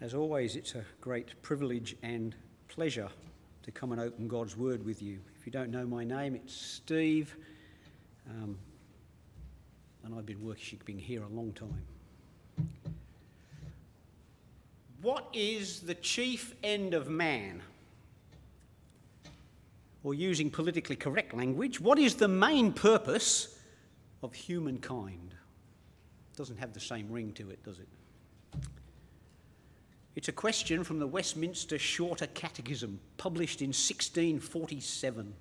As always, it's a great privilege and pleasure to come and open God's Word with you. If you don't know my name, it's Steve, um, and I've been worshiping here a long time. What is the chief end of man? Or using politically correct language, what is the main purpose of humankind? Doesn't have the same ring to it, does it? It's a question from the Westminster Shorter Catechism, published in 1647.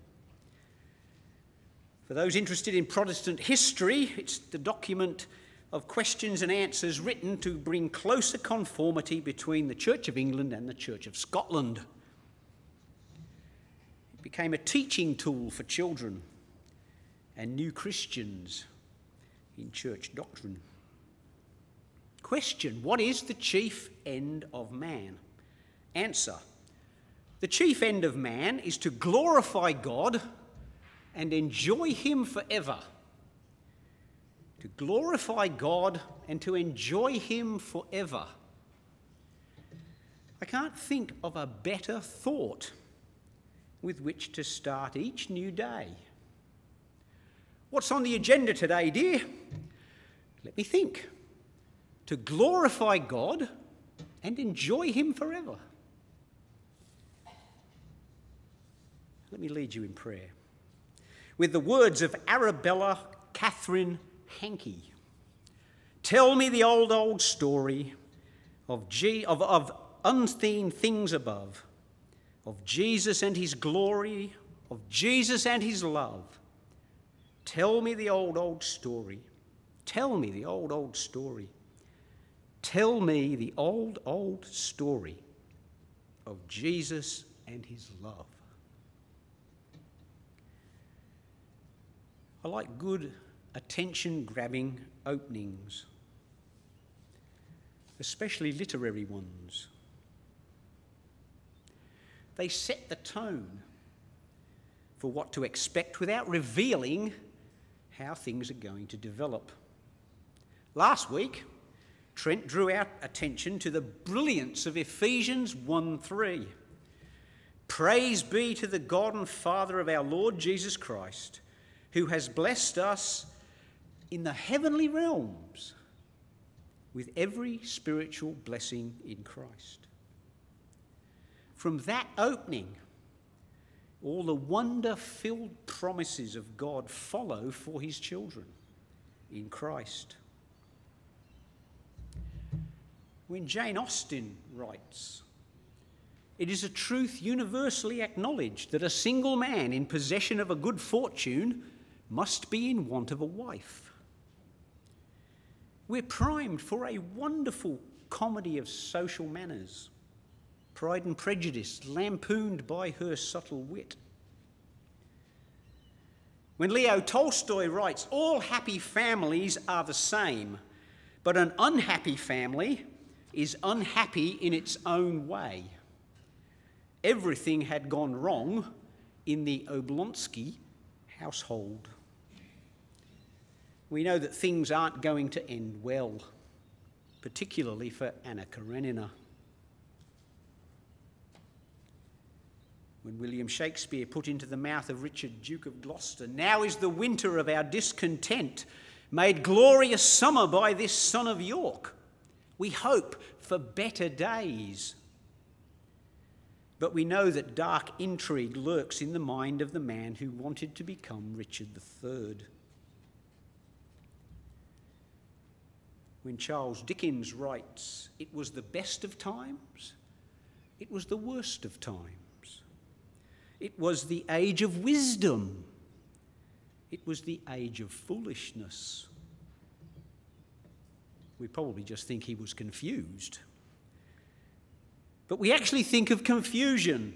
For those interested in Protestant history, it's the document of questions and answers written to bring closer conformity between the Church of England and the Church of Scotland. It became a teaching tool for children and new Christians in church doctrine. Question What is the chief end of man? Answer The chief end of man is to glorify God and enjoy Him forever. To glorify God and to enjoy Him forever. I can't think of a better thought with which to start each new day. What's on the agenda today, dear? Let me think to glorify God and enjoy Him forever. Let me lead you in prayer with the words of Arabella Catherine Hankey. Tell me the old, old story of, G- of, of unseen things above, of Jesus and his glory, of Jesus and his love. Tell me the old, old story. Tell me the old, old story Tell me the old, old story of Jesus and his love. I like good, attention grabbing openings, especially literary ones. They set the tone for what to expect without revealing how things are going to develop. Last week, Trent drew our attention to the brilliance of Ephesians 1 3. Praise be to the God and Father of our Lord Jesus Christ, who has blessed us in the heavenly realms with every spiritual blessing in Christ. From that opening, all the wonder filled promises of God follow for his children in Christ. When Jane Austen writes, It is a truth universally acknowledged that a single man in possession of a good fortune must be in want of a wife. We're primed for a wonderful comedy of social manners, Pride and Prejudice, lampooned by her subtle wit. When Leo Tolstoy writes, All happy families are the same, but an unhappy family is unhappy in its own way. Everything had gone wrong in the Oblonsky household. We know that things aren't going to end well, particularly for Anna Karenina. When William Shakespeare put into the mouth of Richard, Duke of Gloucester, Now is the winter of our discontent, made glorious summer by this son of York. We hope for better days. But we know that dark intrigue lurks in the mind of the man who wanted to become Richard III. When Charles Dickens writes, it was the best of times, it was the worst of times. It was the age of wisdom, it was the age of foolishness we probably just think he was confused. But we actually think of confusion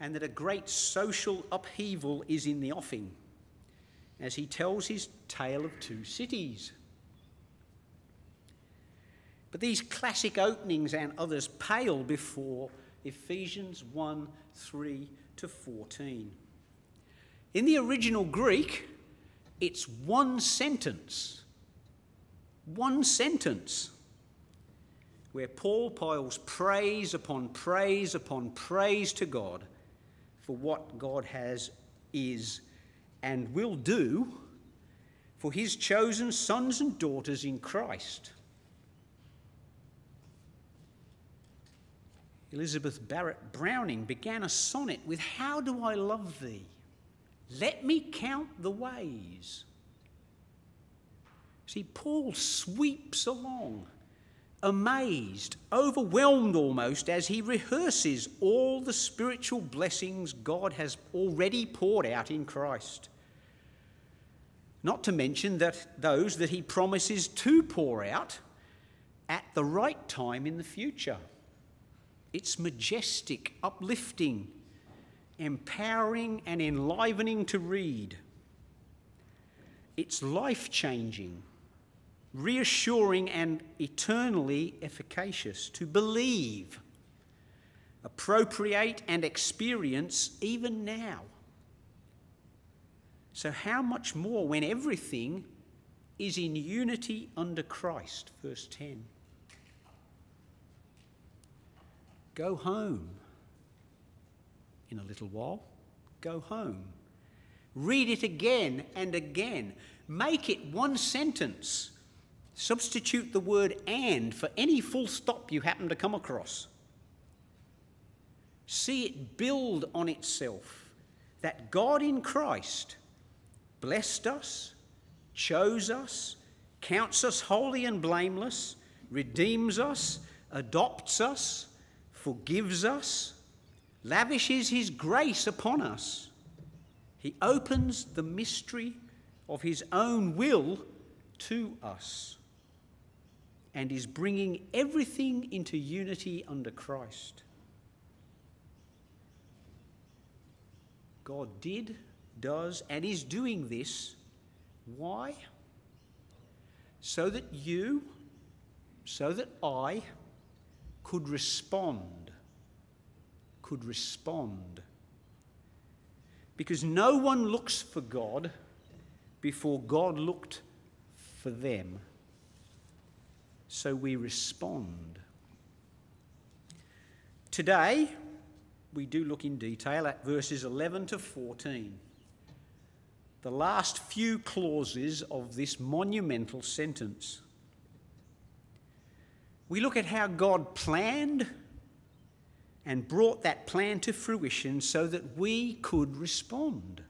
and that a great social upheaval is in the offing as he tells his tale of two cities. But these classic openings and others pale before Ephesians 1 3 to 14. In the original Greek, it's one sentence one sentence. where Paul piles praise upon praise upon praise to God for what God has, is, and will do for his chosen sons and daughters in Christ. Elizabeth Barrett Browning began a sonnet with How do I love thee? Let me count the ways. See, Paul sweeps along, amazed, overwhelmed almost, as he rehearses all the spiritual blessings God has already poured out in Christ. Not to mention that those that he promises to pour out at the right time in the future. It's majestic, uplifting, empowering, and enlivening to read. It's life changing, reassuring, and eternally efficacious to believe, appropriate, and experience even now. So, how much more when everything is in unity under Christ? Verse 10. Go home. In a little while, go home. Read it again and again. Make it one sentence. Substitute the word and for any full stop you happen to come across. See it build on itself that God in Christ blessed us, chose us, counts us holy and blameless, redeems us, adopts us, forgives us, lavishes his grace upon us. He opens the mystery of his own will to us and is bringing everything into unity under Christ. God did, does, and is doing this. Why? So that you, so that I, could respond. Could respond. Because no one looks for God before God looked for them. So we respond. Today, we do look in detail at verses 11 to 14, the last few clauses of this monumental sentence we look at how God planned and brought that plan to fruition so that we could respond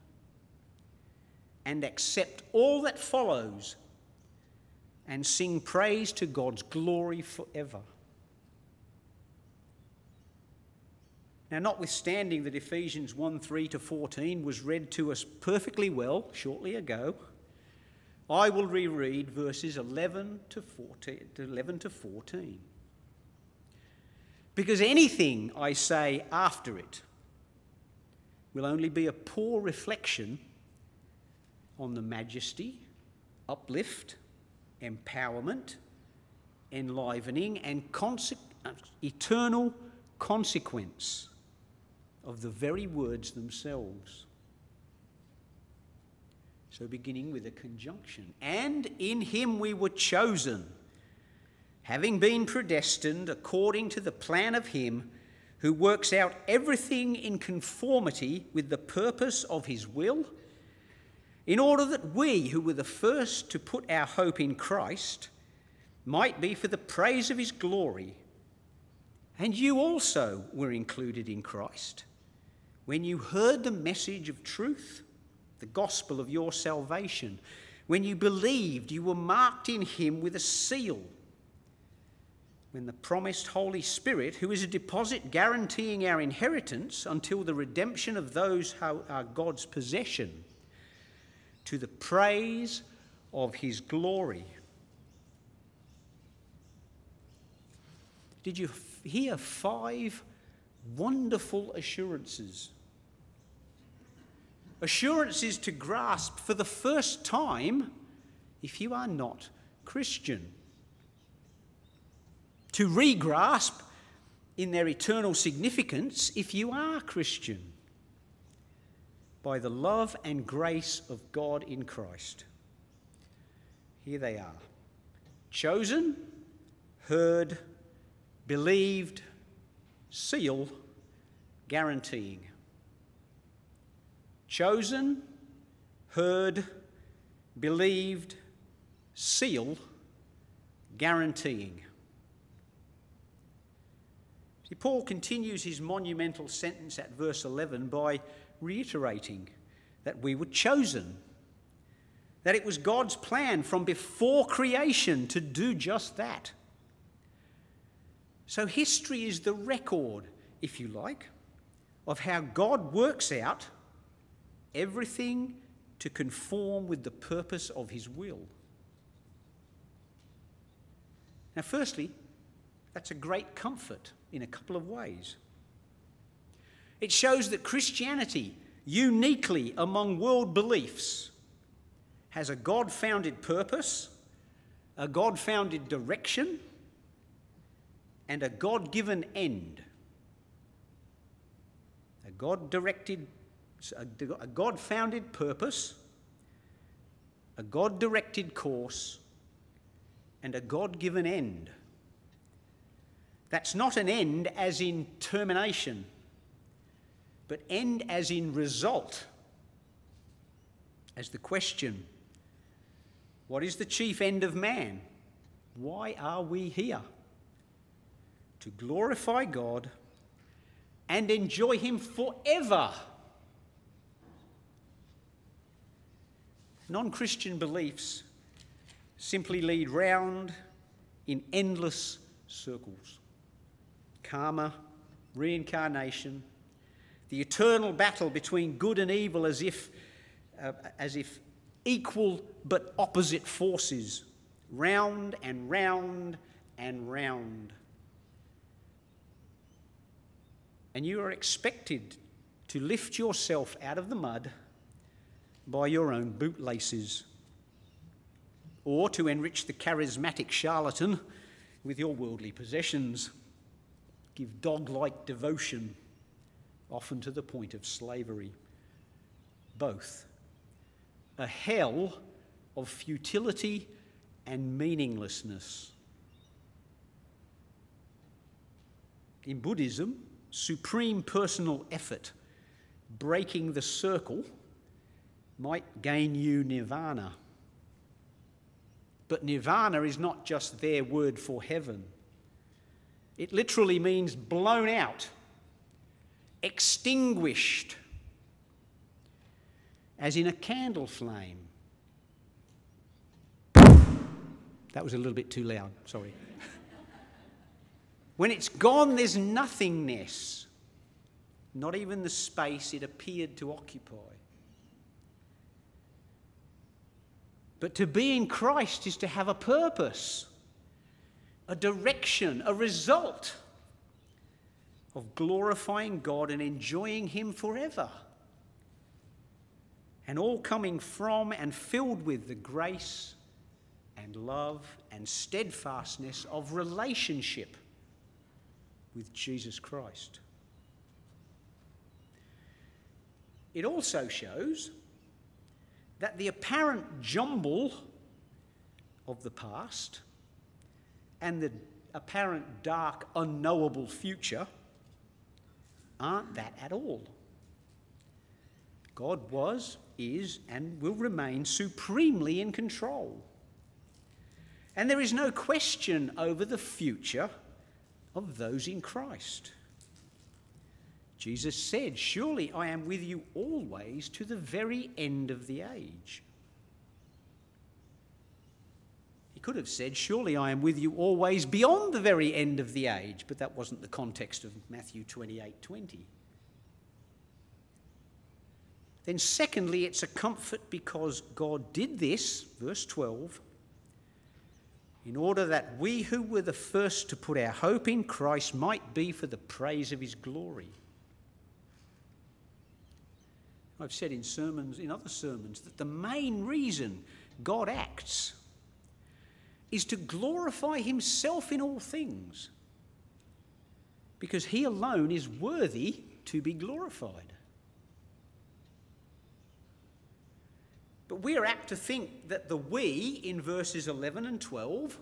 and accept all that follows and sing praise to God's glory forever. Now, notwithstanding that Ephesians 1 3 to 14 was read to us perfectly well shortly ago, I will reread verses 11 to 14, 11 to 14. Because anything I say after it will only be a poor reflection on the majesty, uplift, empowerment, enlivening, and conse- uh, eternal consequence of the very words themselves. So, beginning with a conjunction. And in him we were chosen, having been predestined according to the plan of him who works out everything in conformity with the purpose of his will, in order that we, who were the first to put our hope in Christ, might be for the praise of his glory. And you also were included in Christ when you heard the message of truth the gospel of your salvation. When you believed, you were marked in him with a seal. When the promised Holy Spirit, who is a deposit guaranteeing our inheritance until the redemption of those who are God's possession, to the praise of his glory. Did you hear five wonderful assurances? assurances to grasp for the first time if you are not Christian. To regrasp in their eternal significance if you are Christian by the love and grace of God in Christ. Here they are chosen, heard, believed, seal, guaranteeing. Chosen, heard, believed, seal, guaranteeing. See, Paul continues his monumental sentence at verse 11 by reiterating that we were chosen, that it was God's plan from before creation to do just that. So, history is the record, if you like, of how God works out everything to conform with the purpose of his will. Now, firstly, that's a great comfort in a couple of ways. It shows that Christianity, uniquely among world beliefs, has a God founded purpose, a God founded direction, and a God given end. A God directed, a God founded purpose, a God directed course, and a God given end. That's not an end as in termination, but end as in result. As the question what is the chief end of man? Why are we here? To glorify God and enjoy Him forever. Non Christian beliefs simply lead round in endless circles karma, reincarnation, the eternal battle between good and evil as if, uh, as if equal but opposite forces, round and round and round. And you are expected to lift yourself out of the mud by your own bootlaces, or to enrich the charismatic charlatan with your worldly possessions give dog like devotion, often to the point of slavery. Both. A hell of futility and meaninglessness. In Buddhism, supreme personal effort, breaking the circle, might gain you nirvana. But nirvana is not just their word for heaven. It literally means blown out, extinguished, as in a candle flame. That was a little bit too loud, sorry. when it's gone, there's nothingness, not even the space it appeared to occupy. But to be in Christ is to have a purpose a direction, a result of glorifying God and enjoying Him forever. And all coming from and filled with the grace and love and steadfastness of relationship with Jesus Christ. It also shows that the apparent jumble of the past and the apparent dark, unknowable future aren't that at all. God was, is, and will remain supremely in control. And there is no question over the future of those in Christ. Jesus said, Surely I am with you always to the very end of the age. Could have said, Surely I am with you always beyond the very end of the age, but that wasn't the context of Matthew 28 20. Then, secondly, it's a comfort because God did this, verse 12, in order that we who were the first to put our hope in Christ might be for the praise of his glory. I've said in sermons, in other sermons, that the main reason God acts is to glorify himself in all things because he alone is worthy to be glorified. But we are apt to think that the we in verses 11 and 12,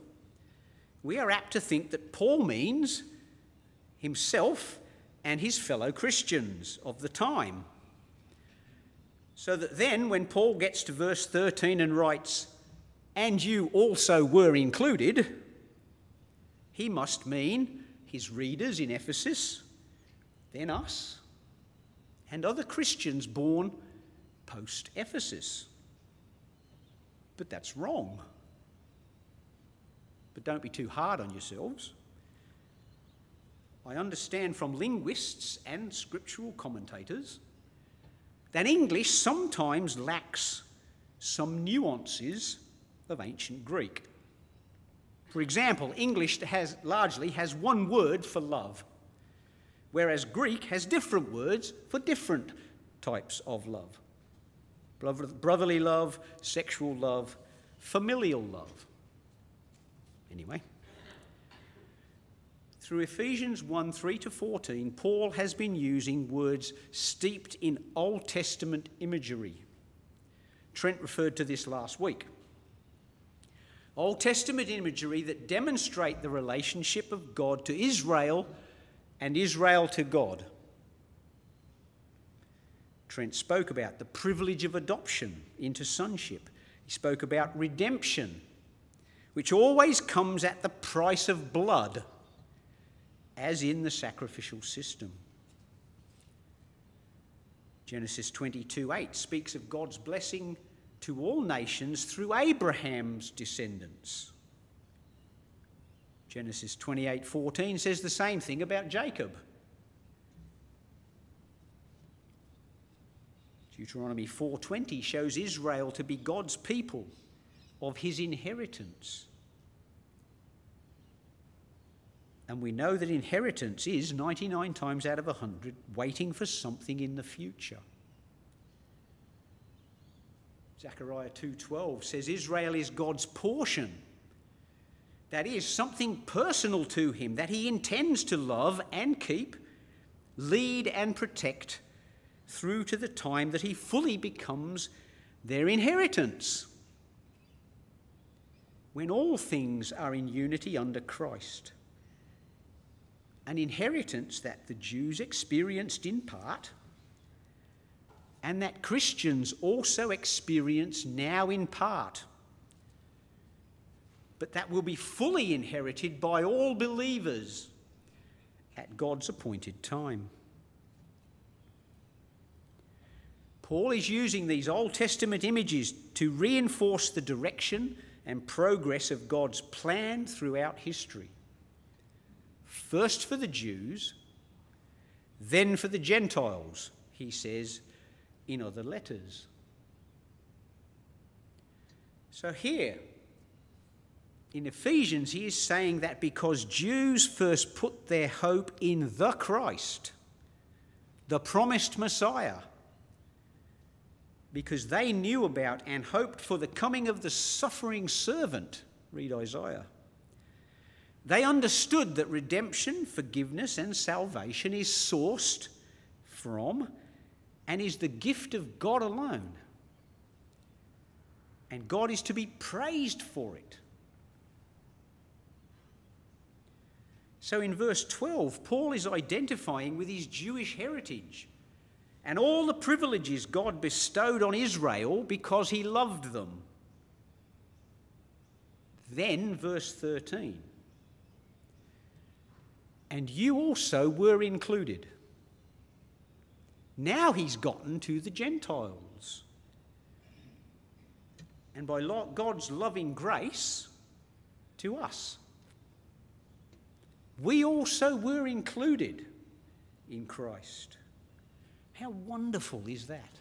we are apt to think that Paul means himself and his fellow Christians of the time. So that then, when Paul gets to verse 13 and writes, and you also were included, he must mean his readers in Ephesus, then us, and other Christians born post Ephesus. But that's wrong. But don't be too hard on yourselves. I understand from linguists and scriptural commentators that English sometimes lacks some nuances of ancient Greek. For example, English has largely has one word for love, whereas Greek has different words for different types of love. Brotherly love, sexual love, familial love. Anyway, through Ephesians 1 3 to 14, Paul has been using words steeped in Old Testament imagery. Trent referred to this last week. Old Testament imagery that demonstrate the relationship of God to Israel and Israel to God. Trent spoke about the privilege of adoption into sonship. He spoke about redemption, which always comes at the price of blood, as in the sacrificial system. Genesis 22 8 speaks of God's blessing to all nations through Abraham's descendants. Genesis 28:14 says the same thing about Jacob. Deuteronomy 4:20 shows Israel to be God's people of his inheritance. And we know that inheritance is 99 times out of 100 waiting for something in the future. Zechariah 2:12 says Israel is God's portion. That is something personal to him that he intends to love and keep, lead and protect through to the time that he fully becomes their inheritance. When all things are in unity under Christ. An inheritance that the Jews experienced in part and that Christians also experience now in part, but that will be fully inherited by all believers at God's appointed time. Paul is using these Old Testament images to reinforce the direction and progress of God's plan throughout history. First for the Jews, then for the Gentiles, he says in other letters. So here, in Ephesians, he is saying that because Jews first put their hope in the Christ, the promised Messiah, because they knew about and hoped for the coming of the suffering servant, read Isaiah. They understood that redemption, forgiveness, and salvation is sourced from and is the gift of God alone. And God is to be praised for it. So in verse 12, Paul is identifying with his Jewish heritage and all the privileges God bestowed on Israel because he loved them. Then, verse 13, and you also were included. Now he's gotten to the Gentiles. And by God's loving grace to us, we also were included in Christ. How wonderful is that?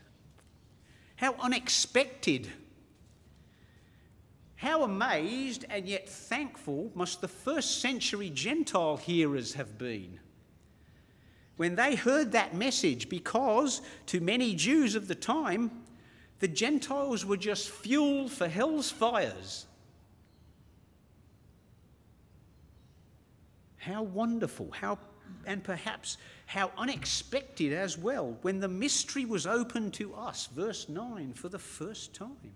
How unexpected. How amazed and yet thankful must the first century Gentile hearers have been when they heard that message, because to many Jews of the time, the Gentiles were just fuel for hell's fires. How wonderful, how, and perhaps how unexpected as well, when the mystery was opened to us, verse 9, for the first time.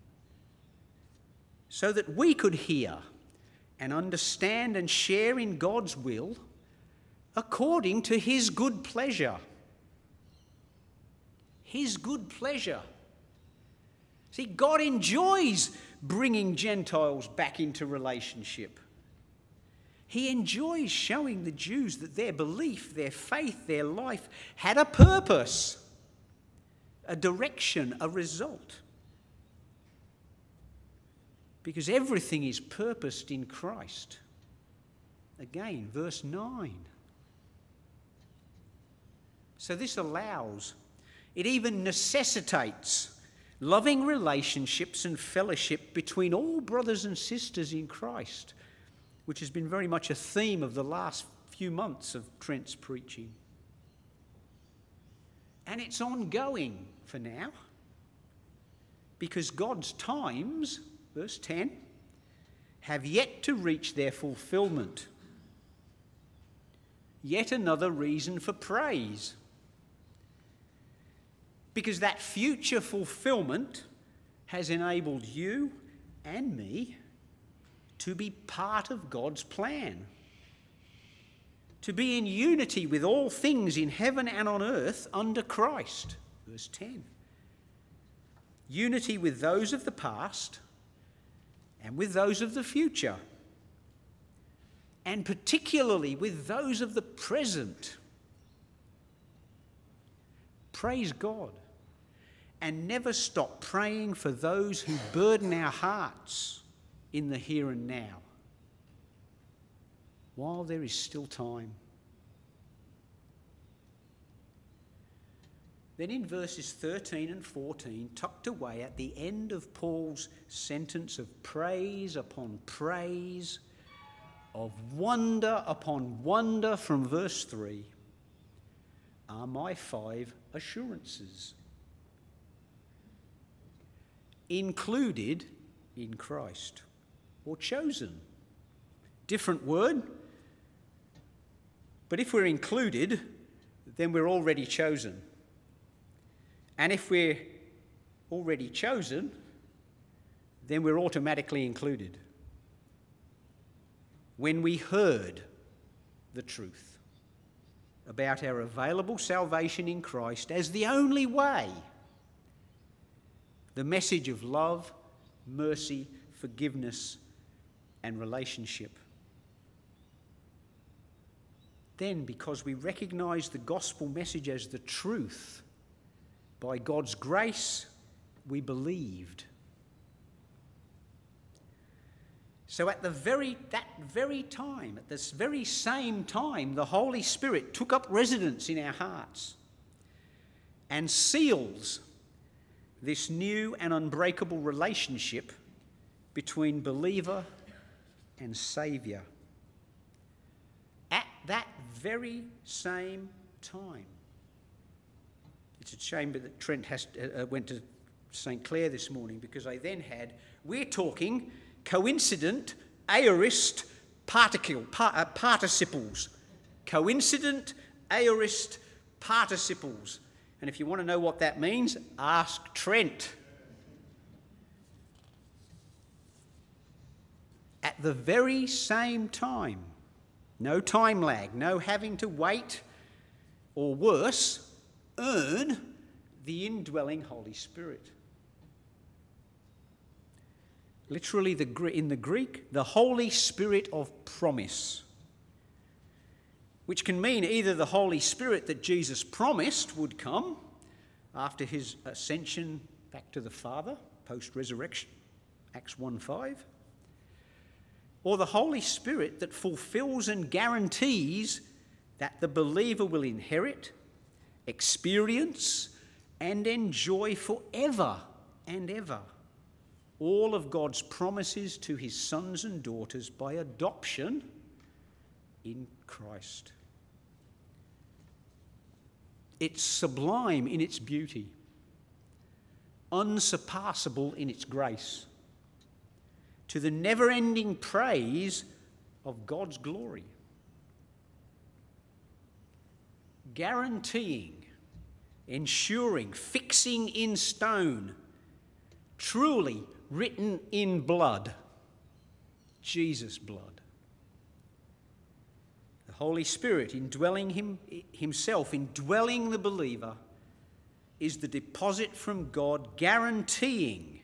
So that we could hear and understand and share in God's will according to his good pleasure. His good pleasure. See, God enjoys bringing Gentiles back into relationship. He enjoys showing the Jews that their belief, their faith, their life had a purpose, a direction, a result. Because everything is purposed in Christ. Again, verse 9. So this allows, it even necessitates loving relationships and fellowship between all brothers and sisters in Christ, which has been very much a theme of the last few months of Trent's preaching. And it's ongoing for now because God's times, verse 10, have yet to reach their fulfillment. Yet another reason for praise because that future fulfillment has enabled you and me to be part of God's plan. To be in unity with all things in heaven and on earth under Christ. Verse 10. Unity with those of the past and with those of the future, and particularly with those of the present. Praise God and never stop praying for those who burden our hearts in the here and now while there is still time. Then in verses 13 and 14, tucked away at the end of Paul's sentence of praise upon praise, of wonder upon wonder from verse 3, are my five assurances included in Christ or chosen. Different word, but if we're included, then we're already chosen. And if we're already chosen, then we're automatically included. When we heard the truth about our available salvation in Christ as the only way the message of love, mercy, forgiveness, and relationship. Then, because we recognize the gospel message as the truth, by God's grace, we believed. So at the very that very time, at this very same time, the Holy Spirit took up residence in our hearts and seals this new and unbreakable relationship between believer and Saviour. At that very same time. It's a shame that Trent has, uh, uh, went to St. Clair this morning because I then had, we're talking coincident aorist particle, par, uh, participles. Coincident aorist participles. And if you want to know what that means, ask Trent. At the very same time, no time lag, no having to wait, or worse, earn the indwelling Holy Spirit. Literally, the, in the Greek, the Holy Spirit of promise which can mean either the Holy Spirit that Jesus promised would come after his ascension back to the Father post resurrection, Acts 1 5, or the Holy Spirit that fulfills and guarantees that the believer will inherit, experience, and enjoy forever and ever all of God's promises to his sons and daughters by adoption in Christ. It's sublime in its beauty, unsurpassable in its grace, to the never ending praise of God's glory. Guaranteeing, ensuring, fixing in stone, truly written in blood, Jesus' blood. Holy Spirit indwelling him, himself, indwelling the believer, is the deposit from God guaranteeing,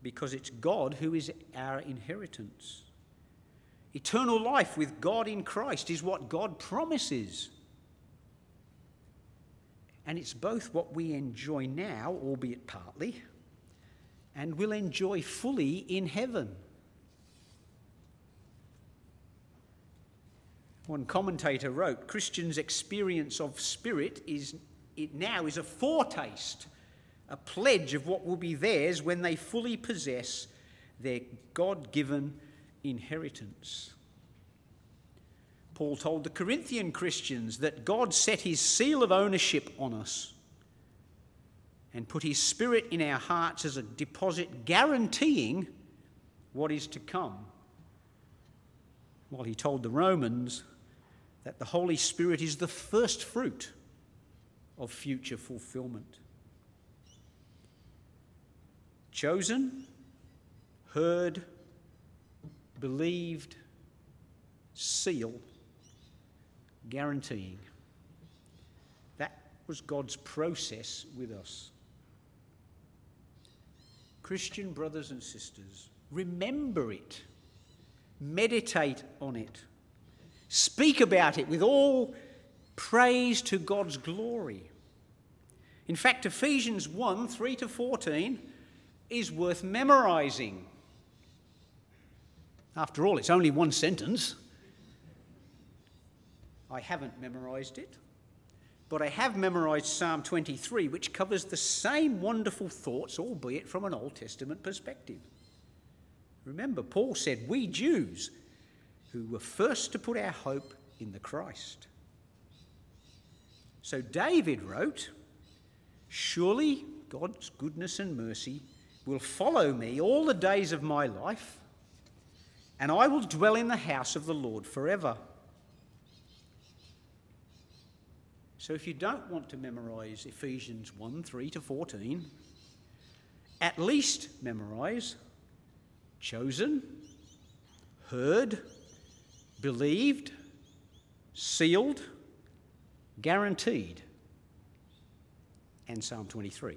because it's God who is our inheritance. Eternal life with God in Christ is what God promises. And it's both what we enjoy now, albeit partly, and will enjoy fully in heaven. One commentator wrote Christians' experience of spirit is it now is a foretaste, a pledge of what will be theirs when they fully possess their God given inheritance. Paul told the Corinthian Christians that God set his seal of ownership on us and put his spirit in our hearts as a deposit guaranteeing what is to come. While he told the Romans that the Holy Spirit is the first fruit of future fulfillment. Chosen, heard, believed, seal, guaranteeing. That was God's process with us. Christian brothers and sisters, remember it, meditate on it. Speak about it with all praise to God's glory. In fact, Ephesians 1 3 to 14 is worth memorizing. After all, it's only one sentence. I haven't memorized it, but I have memorized Psalm 23, which covers the same wonderful thoughts, albeit from an Old Testament perspective. Remember, Paul said, We Jews who were first to put our hope in the Christ. So David wrote, Surely God's goodness and mercy will follow me all the days of my life, and I will dwell in the house of the Lord forever. So if you don't want to memorize Ephesians 1 3 to 14, at least memorize chosen, heard, believed, sealed, guaranteed, and Psalm 23.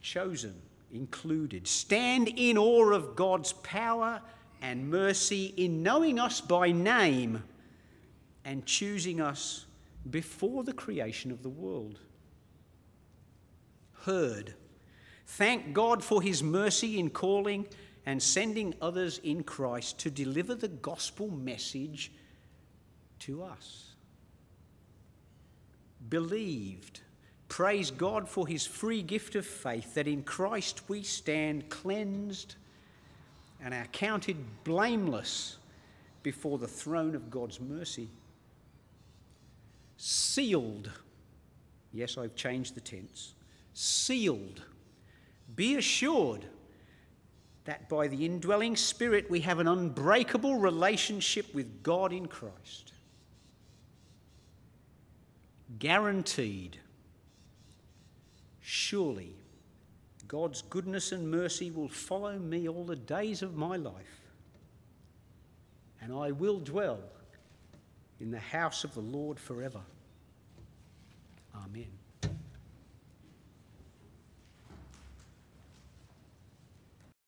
Chosen, included. Stand in awe of God's power and mercy in knowing us by name and choosing us before the creation of the world. Heard. Thank God for his mercy in calling and sending others in Christ to deliver the gospel message to us. Believed. Praise God for his free gift of faith that in Christ we stand cleansed and are counted blameless before the throne of God's mercy. Sealed. Yes, I've changed the tense. Sealed. Be assured that by the indwelling Spirit we have an unbreakable relationship with God in Christ. Guaranteed. Surely God's goodness and mercy will follow me all the days of my life, and I will dwell in the house of the Lord forever. Amen.